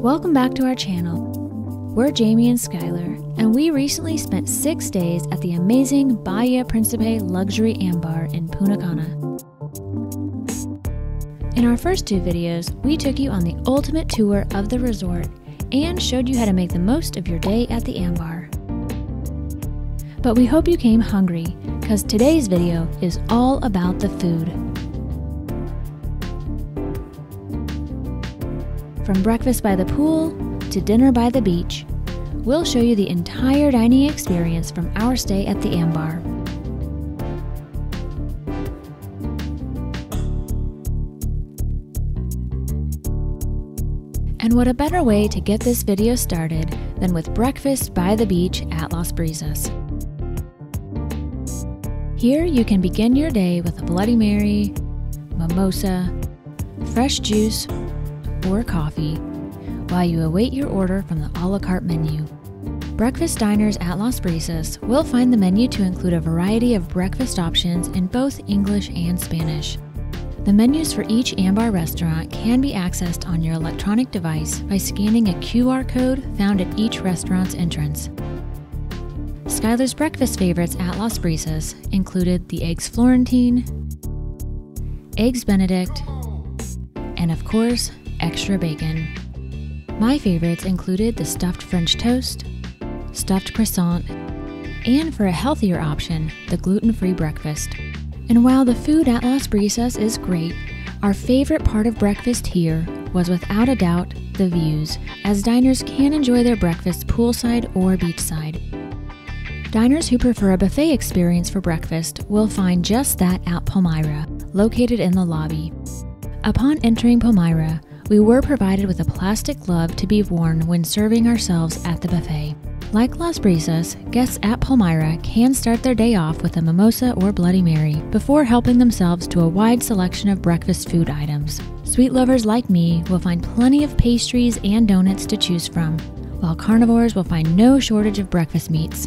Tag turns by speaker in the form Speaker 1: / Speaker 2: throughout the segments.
Speaker 1: Welcome back to our channel. We're Jamie and Skylar, and we recently spent six days at the amazing Bahia Principe Luxury Ambar in Punta Cana. In our first two videos, we took you on the ultimate tour of the resort and showed you how to make the most of your day at the Ambar. But we hope you came hungry, because today's video is all about the food. From breakfast by the pool to dinner by the beach, we'll show you the entire dining experience from our stay at the Ambar. And what a better way to get this video started than with breakfast by the beach at Las Brisas. Here you can begin your day with a Bloody Mary, mimosa, fresh juice, or coffee while you await your order from the a la carte menu. Breakfast diners at Las Brisas will find the menu to include a variety of breakfast options in both English and Spanish. The menus for each Ambar restaurant can be accessed on your electronic device by scanning a QR code found at each restaurant's entrance. Skylar's breakfast favorites at Las Brisas included the Eggs Florentine, Eggs Benedict, and of course, extra bacon. My favorites included the stuffed French toast, stuffed croissant, and for a healthier option, the gluten free breakfast. And while the food at Las Brisas is great, our favorite part of breakfast here was without a doubt the views, as diners can enjoy their breakfast poolside or beachside. Diners who prefer a buffet experience for breakfast will find just that at Palmyra, located in the lobby. Upon entering Palmyra, we were provided with a plastic glove to be worn when serving ourselves at the buffet. Like Las Brisas, guests at Palmyra can start their day off with a mimosa or Bloody Mary before helping themselves to a wide selection of breakfast food items. Sweet lovers like me will find plenty of pastries and donuts to choose from, while carnivores will find no shortage of breakfast meats.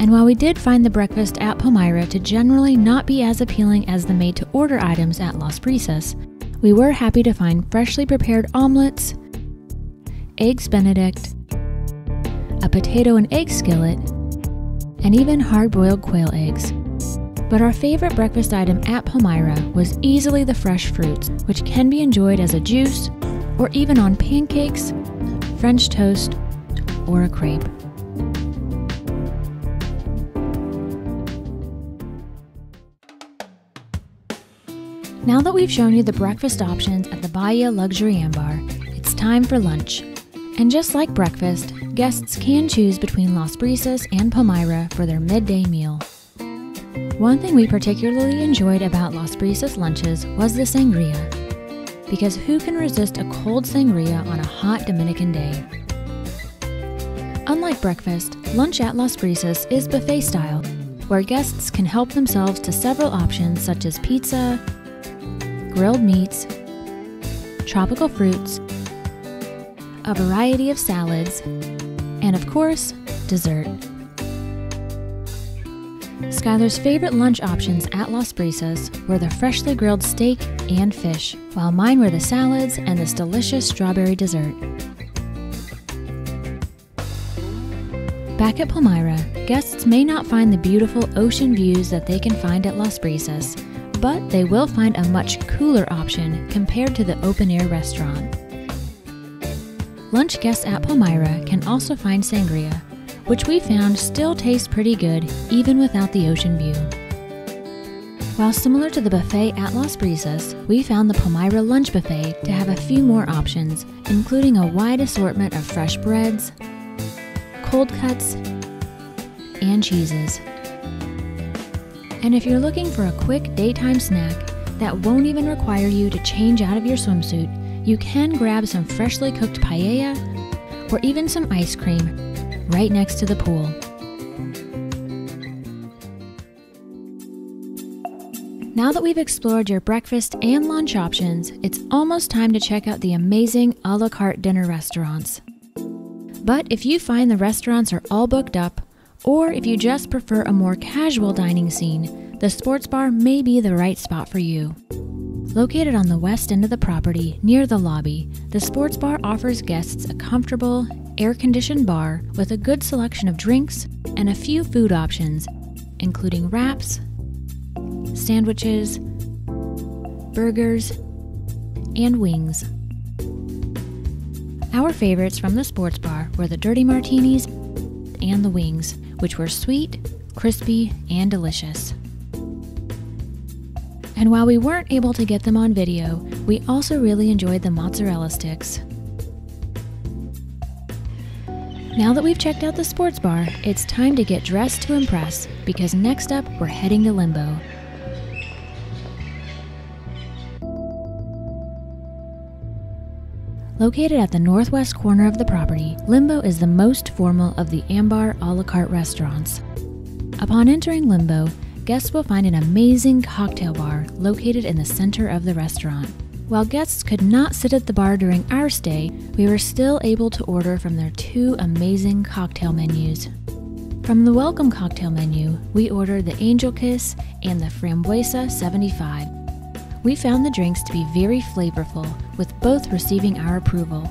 Speaker 1: And while we did find the breakfast at Palmyra to generally not be as appealing as the made to order items at Las Brisas, we were happy to find freshly prepared omelets, eggs benedict, a potato and egg skillet, and even hard boiled quail eggs. But our favorite breakfast item at Palmyra was easily the fresh fruits, which can be enjoyed as a juice or even on pancakes, French toast, or a crepe. Now that we've shown you the breakfast options at the Bahia Luxury Ambar, it's time for lunch. And just like breakfast, guests can choose between Las Brisas and Palmyra for their midday meal. One thing we particularly enjoyed about Las Brisas lunches was the sangria, because who can resist a cold sangria on a hot Dominican day? Unlike breakfast, lunch at Las Brisas is buffet style, where guests can help themselves to several options such as pizza, grilled meats, tropical fruits, a variety of salads, and of course, dessert. Skylar's favorite lunch options at Las Brisas were the freshly grilled steak and fish, while mine were the salads and this delicious strawberry dessert. Back at Palmyra, guests may not find the beautiful ocean views that they can find at Las Brisas, but they will find a much cooler option compared to the open air restaurant. Lunch guests at Palmyra can also find sangria, which we found still tastes pretty good even without the ocean view. While similar to the buffet at Las Brisas, we found the Palmyra Lunch Buffet to have a few more options, including a wide assortment of fresh breads, cold cuts, and cheeses. And if you're looking for a quick daytime snack that won't even require you to change out of your swimsuit, you can grab some freshly cooked paella or even some ice cream right next to the pool. Now that we've explored your breakfast and lunch options, it's almost time to check out the amazing a la carte dinner restaurants. But if you find the restaurants are all booked up, or if you just prefer a more casual dining scene, the sports bar may be the right spot for you. Located on the west end of the property, near the lobby, the sports bar offers guests a comfortable, air conditioned bar with a good selection of drinks and a few food options, including wraps, sandwiches, burgers, and wings. Our favorites from the sports bar were the dirty martinis and the wings, which were sweet, crispy, and delicious. And while we weren't able to get them on video, we also really enjoyed the mozzarella sticks. Now that we've checked out the sports bar, it's time to get dressed to impress because next up we're heading to Limbo. Located at the northwest corner of the property, Limbo is the most formal of the Ambar a la carte restaurants. Upon entering Limbo, guests will find an amazing cocktail bar located in the center of the restaurant. While guests could not sit at the bar during our stay, we were still able to order from their two amazing cocktail menus. From the welcome cocktail menu, we ordered the Angel Kiss and the Frambuesa 75. We found the drinks to be very flavorful, with both receiving our approval.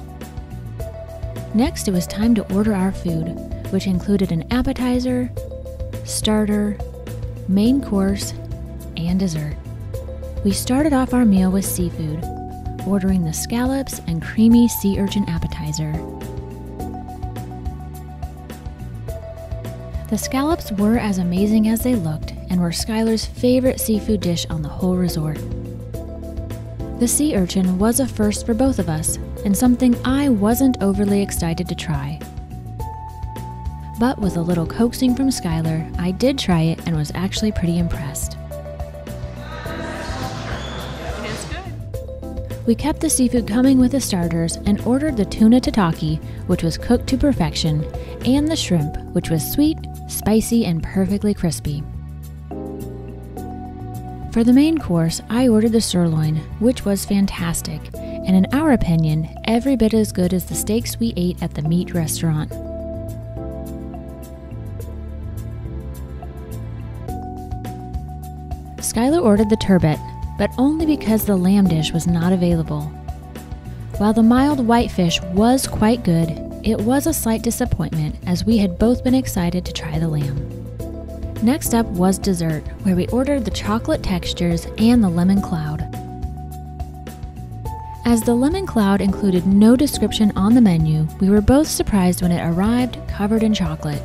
Speaker 1: Next, it was time to order our food, which included an appetizer, starter, main course, and dessert. We started off our meal with seafood, ordering the scallops and creamy sea urchin appetizer. The scallops were as amazing as they looked and were Skylar's favorite seafood dish on the whole resort. The sea urchin was a first for both of us and something I wasn't overly excited to try. But with a little coaxing from Skylar, I did try it and was actually pretty impressed. We kept the seafood coming with the starters and ordered the tuna tataki, which was cooked to perfection, and the shrimp, which was sweet, spicy, and perfectly crispy. For the main course, I ordered the sirloin, which was fantastic, and in our opinion, every bit as good as the steaks we ate at the meat restaurant. Skylar ordered the turbot, but only because the lamb dish was not available. While the mild whitefish was quite good, it was a slight disappointment as we had both been excited to try the lamb. Next up was dessert, where we ordered the chocolate textures and the lemon cloud. As the lemon cloud included no description on the menu, we were both surprised when it arrived covered in chocolate.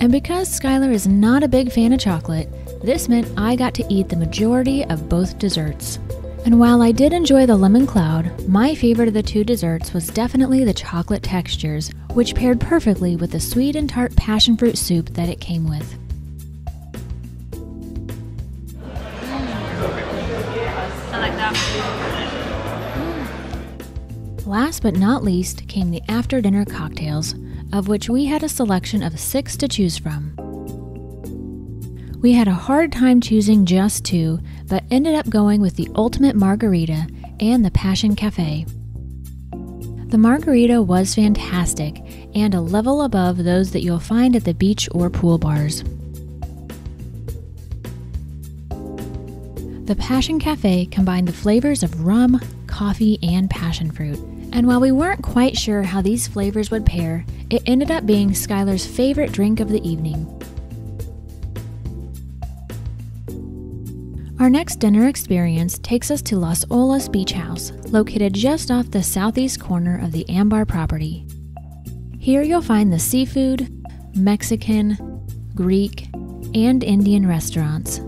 Speaker 1: And because Skylar is not a big fan of chocolate, this meant I got to eat the majority of both desserts. And while I did enjoy the lemon cloud, my favorite of the two desserts was definitely the chocolate textures, which paired perfectly with the sweet and tart passion fruit soup that it came with. Last but not least came the after dinner cocktails, of which we had a selection of six to choose from. We had a hard time choosing just two, but ended up going with the ultimate margarita and the Passion Cafe. The margarita was fantastic and a level above those that you'll find at the beach or pool bars. The Passion Cafe combined the flavors of rum, coffee, and passion fruit. And while we weren't quite sure how these flavors would pair, it ended up being Skylar's favorite drink of the evening. Our next dinner experience takes us to Las Olas Beach House, located just off the southeast corner of the Ambar property. Here you'll find the seafood, Mexican, Greek, and Indian restaurants.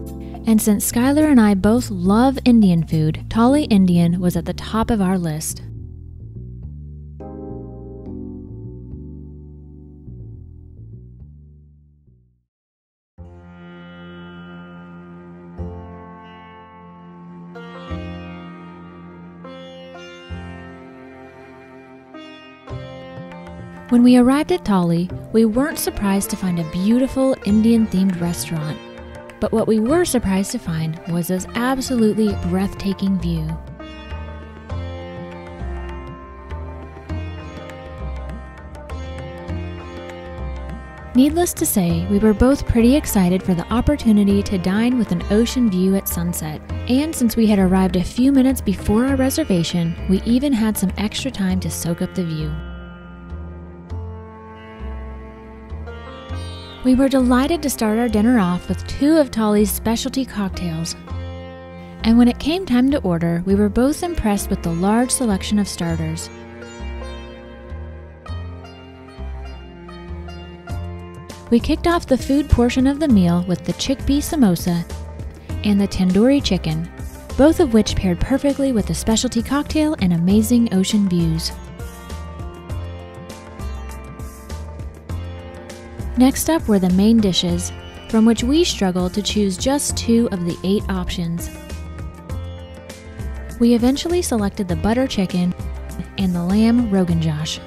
Speaker 1: And since Skylar and I both love Indian food, Tali Indian was at the top of our list. When we arrived at Tali, we weren't surprised to find a beautiful Indian themed restaurant. But what we were surprised to find was this absolutely breathtaking view. Needless to say, we were both pretty excited for the opportunity to dine with an ocean view at sunset. And since we had arrived a few minutes before our reservation, we even had some extra time to soak up the view. We were delighted to start our dinner off with two of Tali's specialty cocktails. And when it came time to order, we were both impressed with the large selection of starters. We kicked off the food portion of the meal with the chickpea samosa and the tandoori chicken, both of which paired perfectly with the specialty cocktail and amazing ocean views. Next up were the main dishes, from which we struggled to choose just two of the eight options. We eventually selected the butter chicken and the lamb rogan josh.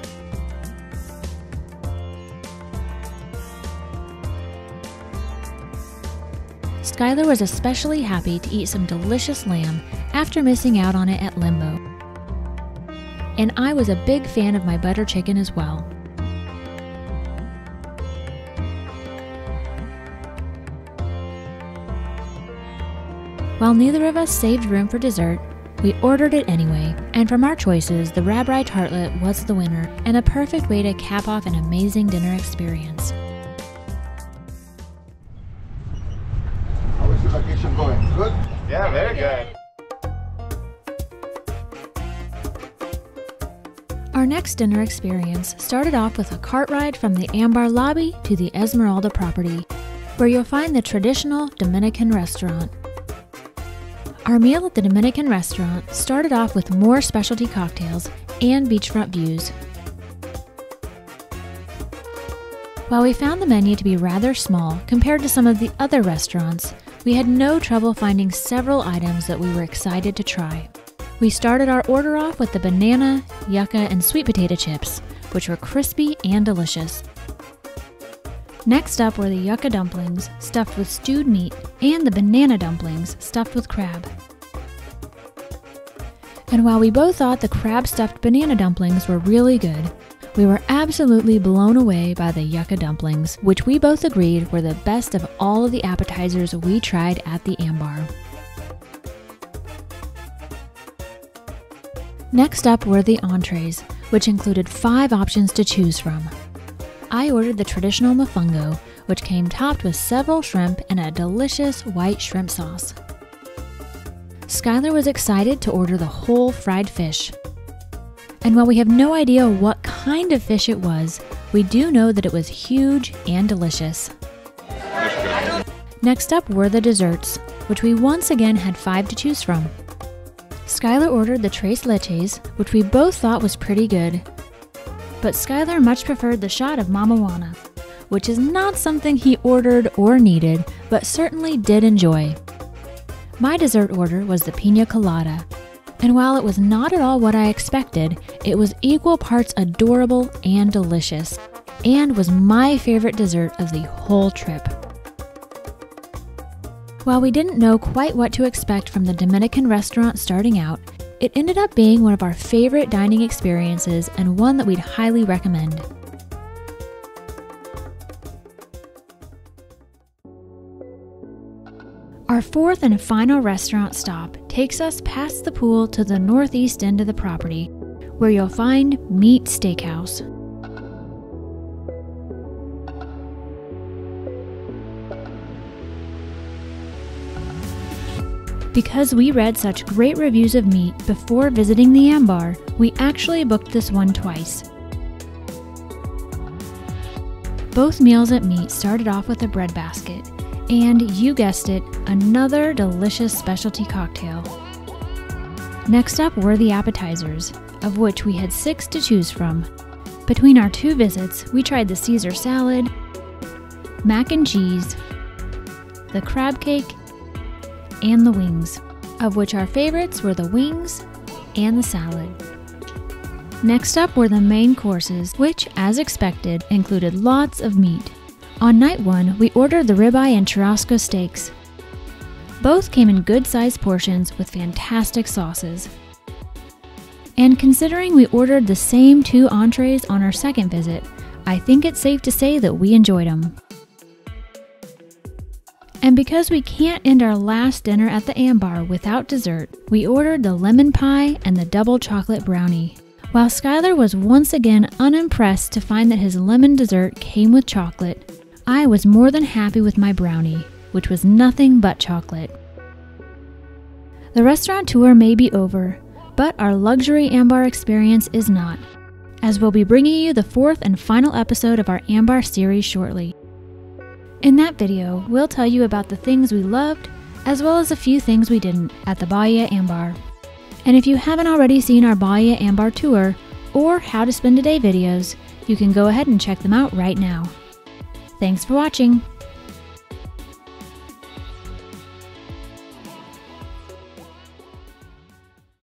Speaker 1: Skylar was especially happy to eat some delicious lamb after missing out on it at Limbo. And I was a big fan of my butter chicken as well. While neither of us saved room for dessert, we ordered it anyway, and from our choices, the Rabri tartlet was the winner and a perfect way to cap off an amazing dinner experience.
Speaker 2: How is the vacation going? Good?
Speaker 3: Yeah, very good.
Speaker 1: Our next dinner experience started off with a cart ride from the Ambar lobby to the Esmeralda property, where you'll find the traditional Dominican restaurant. Our meal at the Dominican restaurant started off with more specialty cocktails and beachfront views. While we found the menu to be rather small compared to some of the other restaurants, we had no trouble finding several items that we were excited to try. We started our order off with the banana, yucca, and sweet potato chips, which were crispy and delicious. Next up were the yucca dumplings, stuffed with stewed meat, and the banana dumplings, stuffed with crab. And while we both thought the crab stuffed banana dumplings were really good, we were absolutely blown away by the yucca dumplings, which we both agreed were the best of all of the appetizers we tried at the Ambar. Next up were the entrees, which included five options to choose from. I ordered the traditional mofongo, which came topped with several shrimp and a delicious white shrimp sauce. Skylar was excited to order the whole fried fish, and while we have no idea what kind of fish it was, we do know that it was huge and delicious. Next up were the desserts, which we once again had five to choose from. Skylar ordered the tres leches, which we both thought was pretty good. But Skylar much preferred the shot of Mama Juana, which is not something he ordered or needed, but certainly did enjoy. My dessert order was the pina colada, and while it was not at all what I expected, it was equal parts adorable and delicious, and was my favorite dessert of the whole trip. While we didn't know quite what to expect from the Dominican restaurant starting out, it ended up being one of our favorite dining experiences and one that we'd highly recommend. Our fourth and final restaurant stop takes us past the pool to the northeast end of the property, where you'll find Meat Steakhouse. Because we read such great reviews of meat before visiting the Ambar, we actually booked this one twice. Both meals at Meat started off with a bread basket, and you guessed it, another delicious specialty cocktail. Next up were the appetizers, of which we had six to choose from. Between our two visits, we tried the Caesar salad, mac and cheese, the crab cake, and the wings, of which our favorites were the wings and the salad. Next up were the main courses, which, as expected, included lots of meat. On night one, we ordered the ribeye and churrasco steaks. Both came in good sized portions with fantastic sauces. And considering we ordered the same two entrees on our second visit, I think it's safe to say that we enjoyed them. And because we can't end our last dinner at the Ambar without dessert, we ordered the lemon pie and the double chocolate brownie. While Skylar was once again unimpressed to find that his lemon dessert came with chocolate, I was more than happy with my brownie, which was nothing but chocolate. The restaurant tour may be over, but our luxury Ambar experience is not, as we'll be bringing you the fourth and final episode of our Ambar series shortly. In that video, we'll tell you about the things we loved, as well as a few things we didn't at the Bahia Ambar. And if you haven't already seen our Bahia Ambar tour, or how to spend a day videos, you can go ahead and check them out right now. Thanks for watching!